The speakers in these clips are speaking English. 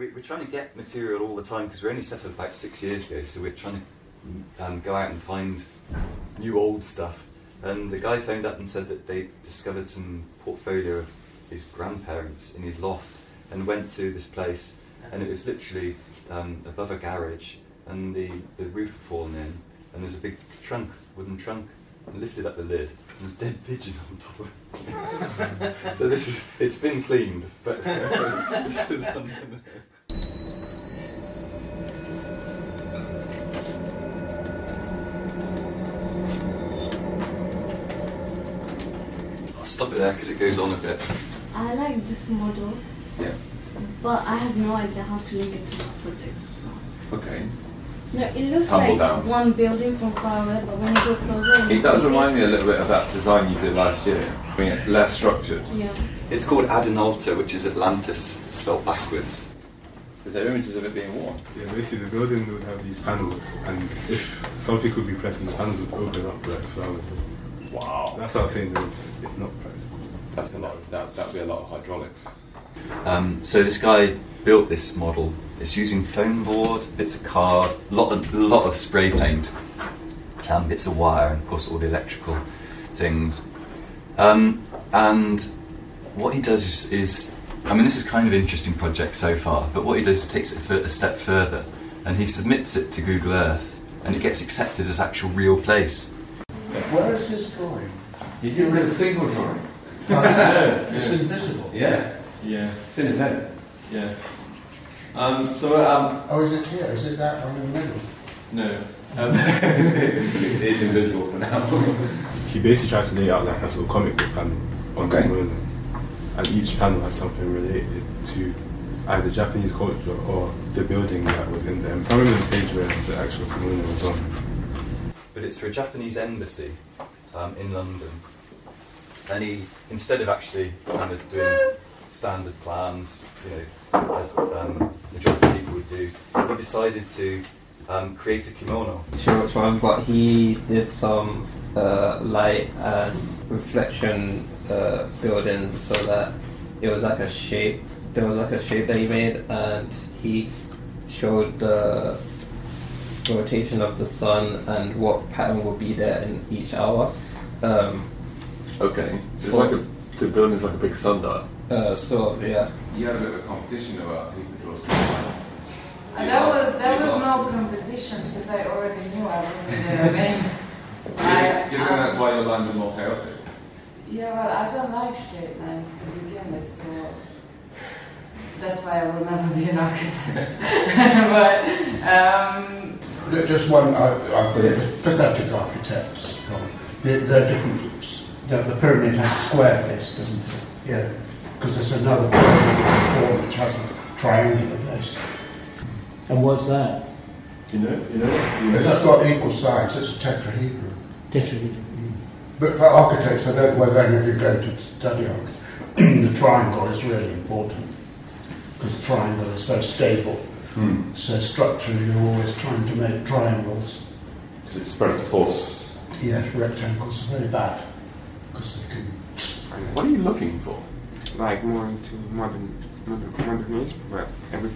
we, we're trying to get material all the time because we're only set up about six years ago, so we're trying to um, go out and find new old stuff. And the guy phoned up and said that they discovered some portfolio of his grandparents in his loft and went to this place, and it was literally um, above a garage, and the, the roof had fallen in, and there's a big trunk, wooden trunk, and lifted up the lid, there's a dead pigeon on top of it. so this is, it's been cleaned, but this is under I'll stop it there because it goes on a bit. I like this model, Yeah. but I have no idea how to link it to my project. So. Okay. No, it looks Tumble like down. one building from far away, but when you go closer, It does remind me a little bit of that design you did last year. I mean, it's less structured. Yeah. It's called Adenalta, which is Atlantis spelled backwards. Is there images of it being worn? Yeah, basically the building would have these panels, and if something could be pressed, the panels would open up like flowers. Wow. That's what I'm saying. Is if not pressed. That's a lot. That that'd be a lot of hydraulics. Um, so this guy built this model. It's using foam board, bits of card, lot of, lot of spray paint, um, bits of wire, and of course all the electrical things. Um, and what he does is, is, I mean, this is kind of an interesting project so far. But what he does is takes it a, a step further, and he submits it to Google Earth, and it gets accepted as actual real place. Where is this drawing? You get rid of single drawing. It's invisible. Yeah. Yeah. It's in his head. Yeah. Um, so um, Oh, is it here? Is it that one in the middle? no. Um, it is invisible for now. He basically tried to lay out like a sort of comic book panel on Okay. the kimono, and each panel had something related to either Japanese culture or the building that was in them. I remember the page where the actual kimono was on. but it's for a Japanese embassy um, in London. And he, instead of actually kind of doing standard plans, you know, as um, majority of people would do, he decided to um, create a kimono. sure which one, but he did some uh, light and reflection uh, building so that it was like a shape. There was like a shape that he made, and he showed the rotation of the sun and what pattern would be there in each hour. Um, Okay. So it's like a, the building's like a big sundial. uh, sort of, yeah. You had a bit of a competition about who could draw straight lines. And that was there was no competition because I already knew I was going to win. I, Do you think that's why your lines are more chaotic? Yeah, well, I don't like straight lines to begin with, so that's why I will never be an architect. but um, Just one, I, I pathetic architects. They're, they're different. The, the pyramid has a square face, doesn't it? Yeah. Because there's another pyramid before which has a triangular base. And what's that? You know, you know. If it's got equal sides, it's a tetrahedron. Tetrahedron. But for architects, I don't know whether any of you go to study architecture. the triangle is really important because the triangle is very stable. Hmm. So structurally, you're always trying to make triangles. Because it spreads the force. Yes, rectangles are very bad because they can. What are you looking for? like more into modern, modern modernism, but every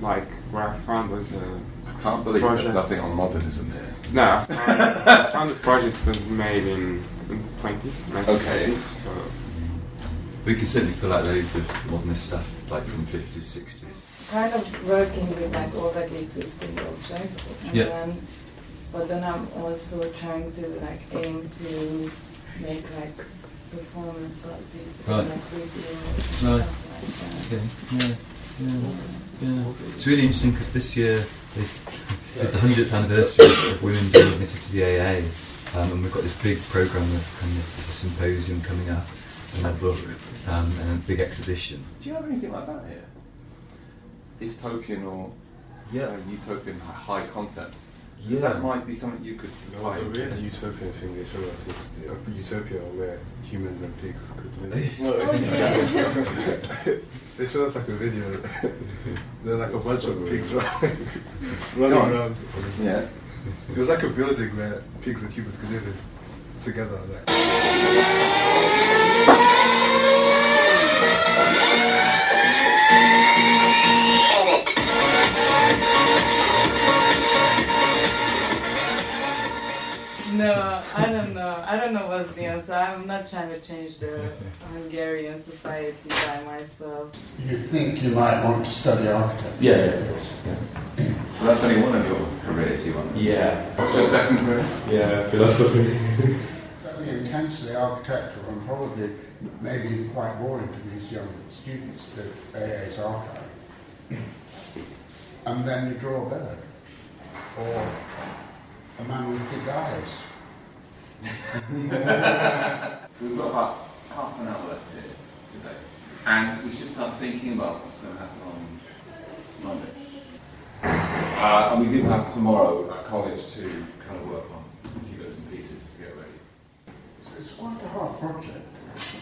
like what I found was uh, I can't believe there's nothing on modernism here. no, I found, I found the project was made in in twenties, Okay. So We can certainly pull out loads of modernist stuff, like from 50s, 60s. kind of working with like already existing objects. And Yeah. Then, but then I'm also trying to like aim to make like performance art pieces, Right. like video Right. like. Okay, yeah, yeah, yeah. It's really interesting because this year is, is the 100th anniversary of women being admitted to the AA, um, and we've got this big program of kind of there's a symposium coming up and a book um, and a big exhibition. Do you have anything like that here? Dystopian or Yeah. uh, utopian high concept? Yeah. That might be something you could There was a find. weird utopian thing they showed us, is a utopia where humans and pigs could live. Oh yeah. they showed us like a video. There's like a bunch of pigs running, running on. around. Yeah. It was like a building where pigs and humans could live in together. Like. I'm not trying to change the Hungarian society by myself. You think you might want to study architecture? Yeah, yeah. Well, that's only one of your careers you want. Yeah. What's your second career? Yeah, philosophy. Very intensely architectural and probably maybe quite boring to these young students, the AA's archive. And then you draw a bird or a man with big eyes. We've got about half an hour left here today. And we should start thinking about what's going to happen on Monday. Uh, and we do have tomorrow at college to kind of work on a few bits and pieces to get ready. So it's quite a hard project.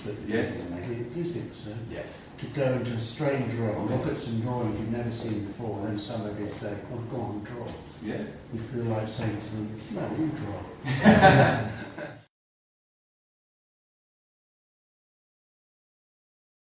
That Yeah. You, do you think so? Yes. To go into a strange room, look at some drawings you've never seen before, and then somebody say, well, oh, go on, draw. Yeah. You feel like saying to them, no, you draw.